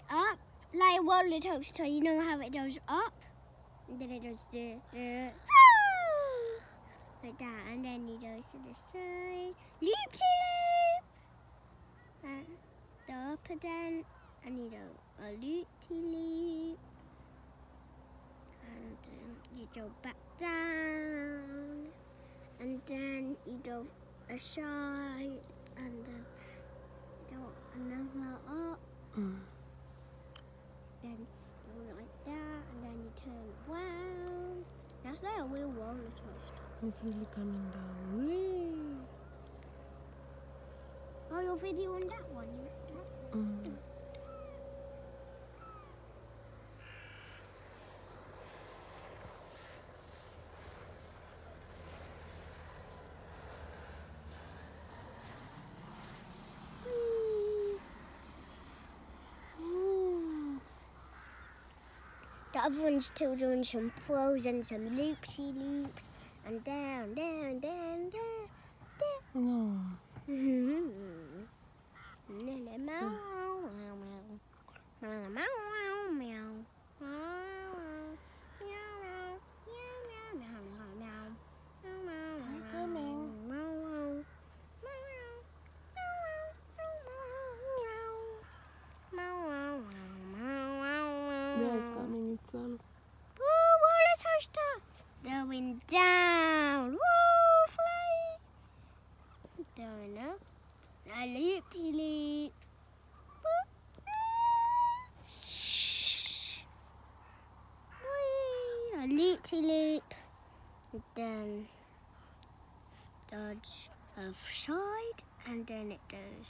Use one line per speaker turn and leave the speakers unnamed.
it up like a roller coaster. You know how it goes up, and then it goes like that, and then he goes to the side, loop to loop, and the up again, and you go a loop to loop, and um, you go back down, and then you go a side, and uh, go another up.
Mm.
then you go like that, and then you turn round. That's like a real roller coaster.
It's really coming down. Whee!
Oh, your video on that one. you like that?
Mm.
The other one's still doing some throws and some loopsy loops and down, down, down, down,
No. Yeah, it's coming itself.
Woo, roller coaster. Going down. Woo, fly. Going up. De loop. Whee, A loop de loop. Then dodge of side and then it goes